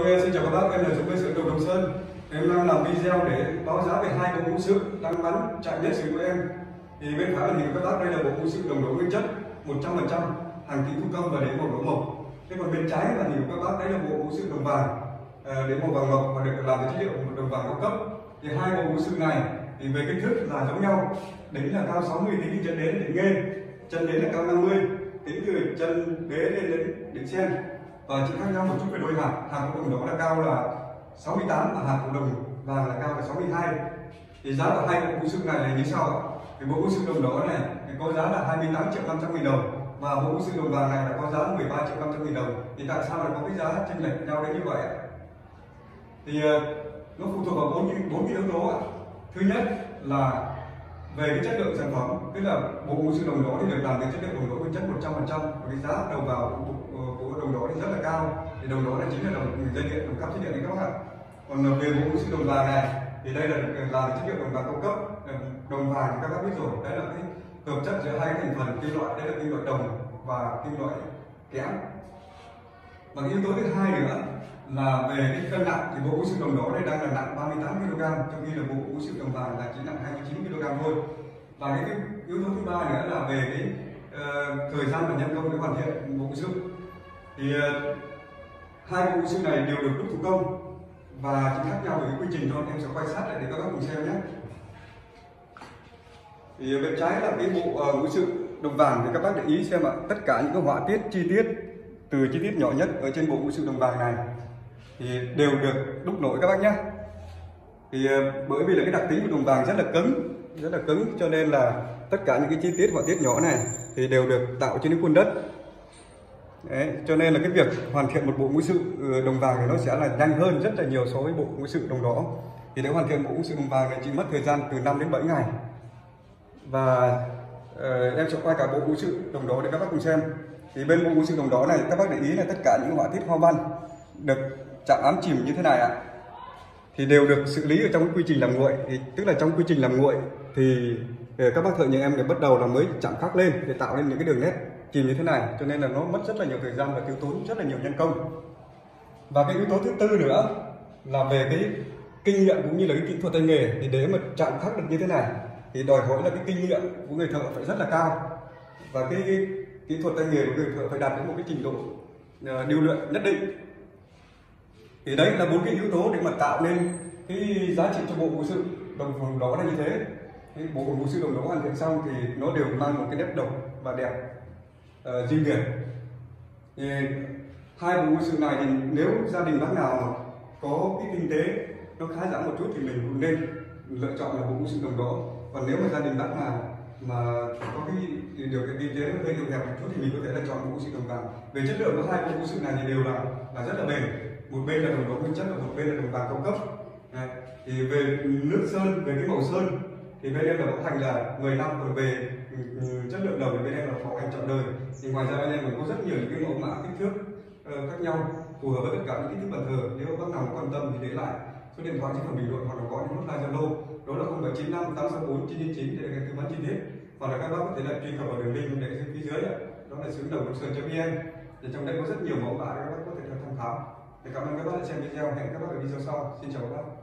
Vâng, xin chào các bác, em là Dũng Bên Sự Đồng Đồng Sơn Em đang làm video để báo giá về hai bộ mũ sự đang bắn chạy nhất sự của em Thì bên phải thì các bác đây là bộ mũ sự đồng độ nguyên chất 100% hàng kính thủ công và đế màu đỏ mộc Thế còn bên trái là của các bác đấy là bộ mũ sự đồng vàng đế màu vàng mộc và được làm từ chất liệu đồng vàng cao cấp Thì hai bộ mũ sự này thì về kích thước là giống nhau Đỉnh là cao 60 tính chân đến đỉnh nghe Chân đến là cao 50 tính từ chân đế lên đến đỉnh sen Ờ, và chỉ khác nhau một chút về đôi hạt. Hạt của đồng đó là cao là 68 và hạt của đồng vàng là cao là 62 thì giá của hai bộ vũ sư này là như sau ạ. Thì bộ vũ sư đồng đỏ này thì có giá là 28 triệu 500 nghìn đồng và bộ vũ sư đồng vàng này là có giá là 13 triệu 500 nghìn đồng. Thì tại sao lại có cái giá chênh lệch nhau đến như vậy ạ? Thì ờ, nó phụ thuộc vào bốn bốn cái yếu tố ạ. Thứ nhất là về cái chất lượng sản phẩm tức là bộ môn sư đồng đó thì được làm từ chất liệu đồng đỏ nguyên chất 100% và cái giá đầu vào của, đồng đó thì rất là cao. Thì đồng đó là chính là đồng dây điện đồng cấp chất điện đấy các bạn còn ờ, về bộ môn sư đồng vàng này thì đây là là chất liệu đồng vàng cao cấp. Ờ, đồng vàng các bác biết rồi đây là cái hợp chất giữa hai thành phần kim loại đây là kim loại đồng và kim loại kẽm và cái yếu tố thứ hai nữa là về cái cân nặng thì bộ vũ sự đồng đỏ đây đang là nặng 38 kg trong khi là bộ vũ sự đồng vàng là chỉ nặng 29 kg thôi. Và cái yếu tố thứ ba nữa là về cái uh, thời gian và nhân công để hoàn thiện bộ vũ sự thì uh, hai bộ vũ sự này đều được đúc thủ công và chỉ khác nhau về cái quy trình thôi em sẽ quay sát lại để các bác cùng xem nhé. Thì bên trái là cái bộ uh, vũ sự đồng vàng thì các bác để ý xem ạ. Tất cả những cái họa tiết chi tiết từ chi tiết nhỏ nhất ở trên bộ vũ sự đồng vàng này thì đều được đúc nổi các bác nhé. Thì ờ, bởi vì là cái đặc tính của đồng vàng rất là cứng rất là cứng cho nên là tất cả những cái chi tiết họa tiết nhỏ này thì đều được tạo trên cái khuôn đất. Đấy, cho nên là cái việc hoàn thiện một bộ ngũ sự ờ, đồng vàng thì nó sẽ là nhanh hơn rất là nhiều so với bộ ngũ sự đồng đỏ thì để hoàn thiện bộ ngũ sự đồng vàng này chỉ mất thời gian từ 5 đến 7 ngày. Và Ờ, em sẽ quay cả bộ vũ sự đồng đỏ để các bác cùng xem. Thì bên bộ vũ sự đồng đỏ này, các bác để ý là tất cả những họa tiết hoa văn được chạm ám chìm như thế này ạ. Thì đều được xử lý ở trong quy trình làm nguội. Thì tức là trong quy trình làm nguội thì ờ, các bác thợ như em để bắt đầu là mới chạm khắc lên để tạo nên những cái đường nét chìm như thế này. Cho nên là nó mất rất là nhiều thời gian và tiêu tốn rất là nhiều nhân công. Và cái yếu tố thứ tư nữa là về cái kinh nghiệm cũng như là cái kỹ thuật tay nghề. Thì để mà chạm khắc được như thế này thì đòi hỏi là cái kinh nghiệm của người thợ phải rất là cao. Và cái, cái kỹ thuật tay nghề của người thợ phải đạt đến một cái trình độ uh, luyện nhất định. Thì đấy là bốn cái yếu tố để mà tạo nên cái giá trị cho bộ vũ sự đồng vùng đó là như thế. Cái bộ vũ sự đồng đó hoàn thiện xong thì nó đều mang một cái nét độc và đẹp uh, riêng biệt. Thì hai bộ vũ sự này thì nếu gia đình bác nào có cái kinh tế nó khá giả một chút thì mình cũng nên lựa chọn là bộ vũ sinh đồng đỗ còn nếu mà gia đình bác nào mà có cái điều kiện kinh tế hơi nhiều hẹp một chút thì mình có thể là chọn bộ vũ sinh đồng vàng về chất lượng của hai bộ vũ sinh này thì đều là là rất là bền. Một bên là đồng đỏ nguyên chất và một bên là đồng vàng cao cấp. Đấy. thì về nước sơn về cái màu sơn thì bên em là bảo hành là 10 năm rồi về ừ, ừ, chất lượng đồng thì bên em là bảo hành trọn đời. Thì ngoài ra bên em còn có rất nhiều những cái mẫu mã kích thước uh, khác nhau phù hợp với tất cả những kích thước bàn thờ. Nếu bác nào quan tâm thì để lại số điện thoại trên phần bình luận hoặc là có những hotline zalo. 864 999 để được tư vấn chi tiết. Hoặc là các bác có thể là truy cập vào đường link để phía dưới đó là xứ đồng sơn vn. Thì trong đây có rất nhiều mẫu mã các bác có thể tham khảo. Thì cảm ơn các bác đã xem video. Hẹn các bác ở video sau. Xin chào các bác.